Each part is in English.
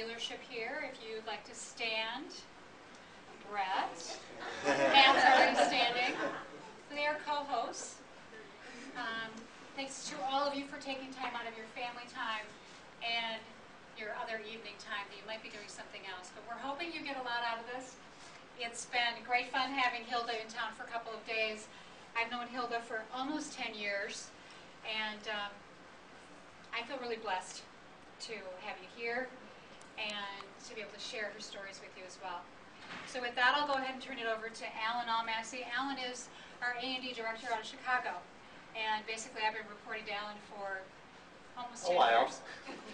dealership here. If you'd like to stand, Brett. Pam's already standing. They are co-hosts. Um, Thanks to all of you for taking time out of your family time and your other evening time that you might be doing something else. But we're hoping you get a lot out of this. It's been great fun having Hilda in town for a couple of days. I've known Hilda for almost 10 years, and um, I feel really blessed to have you here and to be able to share her stories with you as well. So with that, I'll go ahead and turn it over to Alan Almassey. Alan is our A&D director out of Chicago. And basically, I've been reporting to Alan for almost A 10 while. years.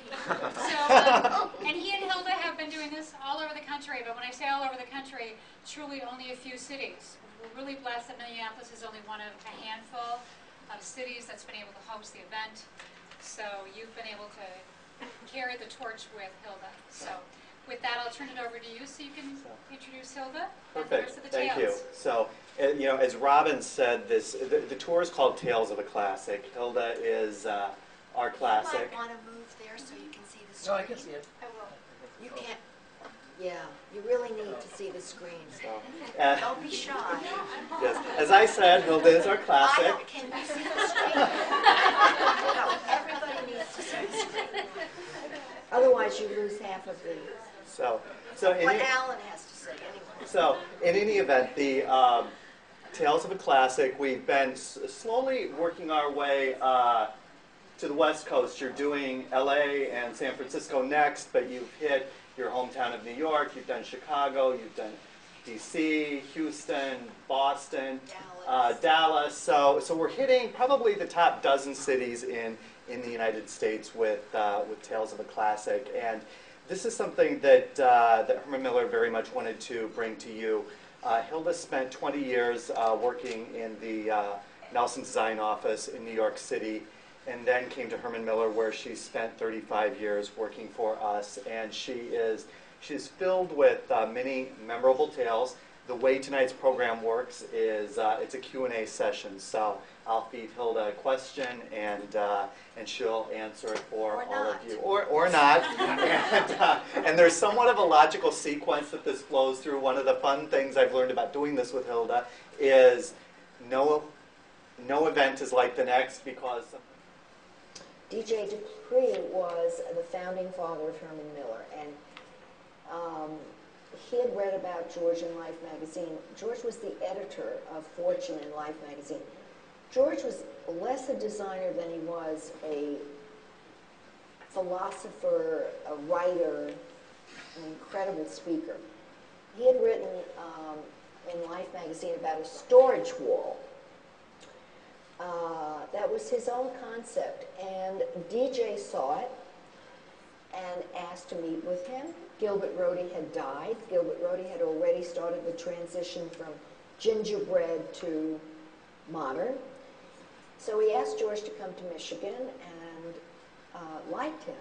So, um, and he and Hilda have been doing this all over the country, but when I say all over the country, truly only a few cities. We're really blessed that Minneapolis is only one of a handful of cities that's been able to host the event. So you've been able to carry the torch with Hilda. So with that, I'll turn it over to you so you can introduce Hilda and the rest of Perfect, the thank you. So, uh, you know, as Robin said, this, the, the tour is called Tales of a Classic. Hilda is uh, our classic. You might want to move there so you can see the No. I can see it. I will. You can't, yeah, you really need to see the screen. So, uh, Don't be shy. yes, as I said, Hilda is our I classic. don't, can you see the screen? No, everybody needs to see the screen. Otherwise, you lose half of the, So, so in, what Alan has to say anyway. so in any event, the um, Tales of a Classic, we've been s- slowly working our way uh, to the West Coast. You're doing LA and San Francisco next, but you've hit your hometown of New York, you've done Chicago, you've done DC, Houston, Boston, uh, Dallas. Dallas. So, so we're hitting probably the top dozen cities in, in the United States with, uh, with Tales of a Classic. And this is something that, uh, that Herman Miller very much wanted to bring to you. Uh, Hilda spent 20 years uh, working in the uh, Nelson Design Office in New York City and then came to Herman Miller where she spent 35 years working for us. And she is, she is filled with uh, many memorable tales. The way tonight's program works is uh, it's a Q&A session. So I'll feed Hilda a question and, uh, and she'll answer it for Or all not. of you. Or, or not. and, uh, and there's somewhat of a logical sequence that this flows through. One of the fun things I've learned about doing this with Hilda is no, no event is like the next because DJ De Pree was the founding father of Herman Miller, and um, he had read about George in Life magazine. George was the editor of Fortune in Life magazine. George was less a designer than he was a philosopher, a writer, an incredible speaker. He had written um, in Life magazine about a storage wall uh, that was his own concept. And DJ saw it and asked to meet with him. Gilbert Rohde had died. Gilbert Rohde had already started the transition from gingerbread to modern. So he asked George to come to Michigan and uh, liked him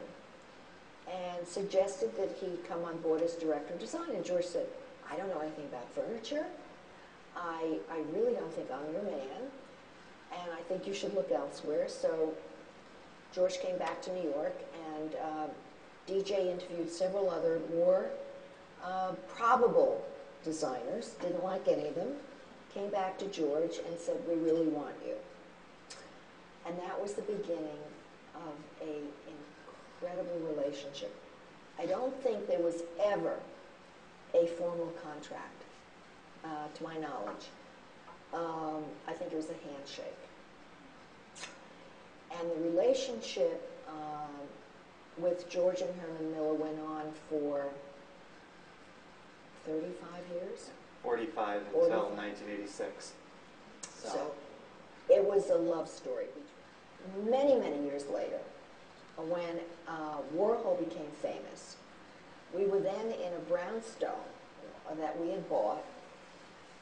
and suggested that he come on board as director of design. And George said, I don't know anything about furniture. I, I really don't think I'm your man and I think you should look elsewhere. So George came back to New York, and uh, DJ interviewed several other more uh, probable designers, didn't like any of them, came back to George and said, we really want you. And that was the beginning of a incredible relationship. I don't think there was ever a formal contract, uh, to my knowledge. Um, I think it was a handshake. And the relationship um, with George and Herman Miller went on for 35 years. 45 until 45. 1986. So, So it was a love story. Many, many years later, when uh, Warhol became famous, we were then in a brownstone that we had bought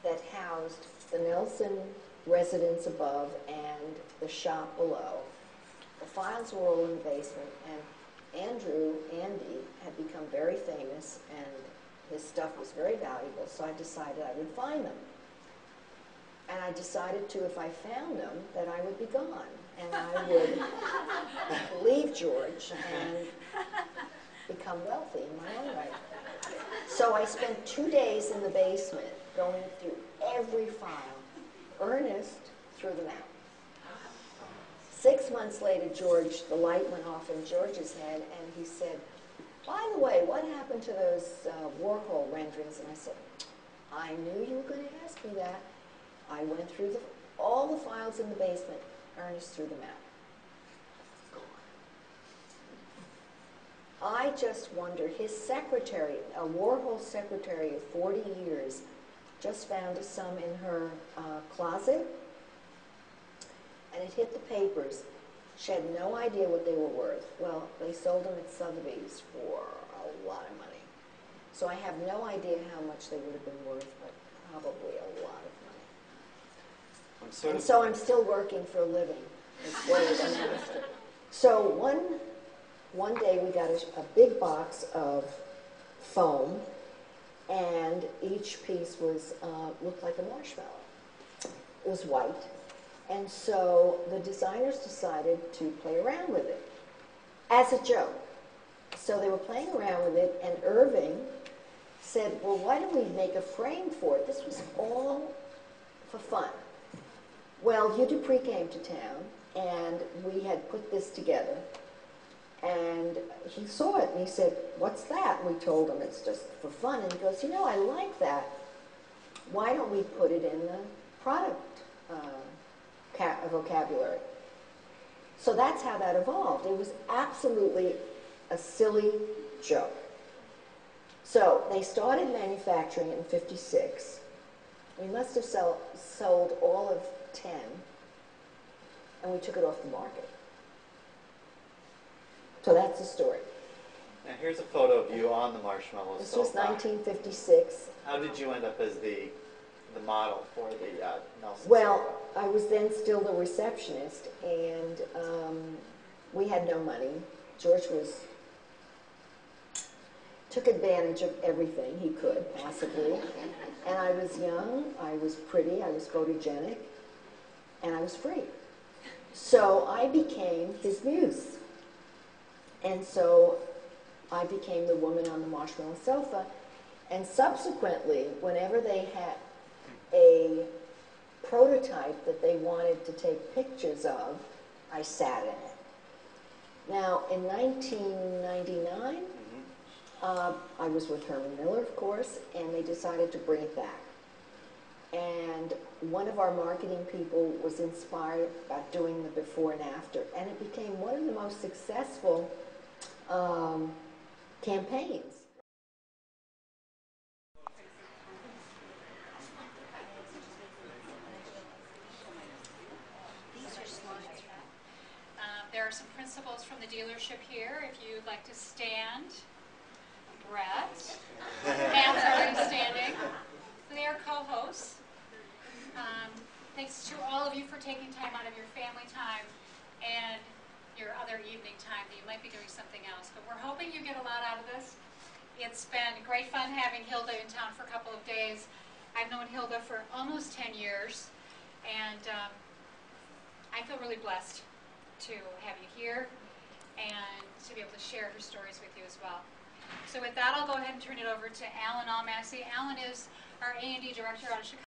that housed the Nelson residence above and the shop below. The files were all in the basement, and Andrew, Andy, had become very famous, and his stuff was very valuable, so I decided I would find them. And I decided to, if I found them, that I would be gone. And I would leave George and become wealthy in my own right. So I spent two days in the basement going through every file. Ernest threw them out. Six months later, George, the light went off in George's head, and he said, by the way, what happened to those uh, Warhol renderings? And I said, I knew you were going to ask me that. I went through the, all the files in the basement. Ernest threw them out. I just wonder, his secretary, a Warhol secretary of 40 years, just found some in her uh, closet, and it hit the papers. She had no idea what they were worth. Well, they sold them at Sotheby's for a lot of money. So I have no idea how much they would have been worth, but probably a lot of money. I'm sort And so I'm still working for a living. is what it amounts to. So one, one day we got a, a big box of foam, and each piece was uh, looked like a marshmallow. It was white, and so the designers decided to play around with it as a joke. So they were playing around with it, and Irving said, "Well, why don't we make a frame for it?" This was all for fun. Well, Hugh De Pree came to town, and we had put this together. And he saw it, and he said, "What's that?" And we told him it's just for fun. And he goes, "You know, I like that. Why don't we put it in the product uh, ca- vocabulary?" So that's how that evolved. It was absolutely a silly joke. So they started manufacturing in '56. We must have sell, sold all of 10, and we took it off the market. So that's the story. now here's a photo of you on the marshmallow This was sofa. 1956. How did you end up as the, the model for the uh, Nelson Well, sofa? I was then still the receptionist, and um, we had no money. George was took advantage of everything he could possibly, and I was young, I was pretty, I was photogenic, and I was free. So I became his muse, and so I became the woman on the marshmallow sofa. And subsequently, whenever they had a prototype that they wanted to take pictures of, I sat in it. Now, in 1999, Mhm. uh, I was with Herman Miller, of course, and they decided to bring it back. And one of our marketing people was inspired about doing the before and after, and it became one of the most successful um, campaigns. Are. Um, There are some principals from the dealership here, if you'd like to stand. Brett, Pam's already standing. They are co-hosts. Um, Thanks to all of you for taking time out of your family time your other evening time that you might be doing something else. But we're hoping you get a lot out of this. It's been great fun having Hilda in town for a couple of days. I've known Hilda for almost 10 years, and um, I feel really blessed to have you here and to be able to share her stories with you as well. So with that, I'll go ahead and turn it over to Alan Almassey. Alan is our A&D director out of Chicago.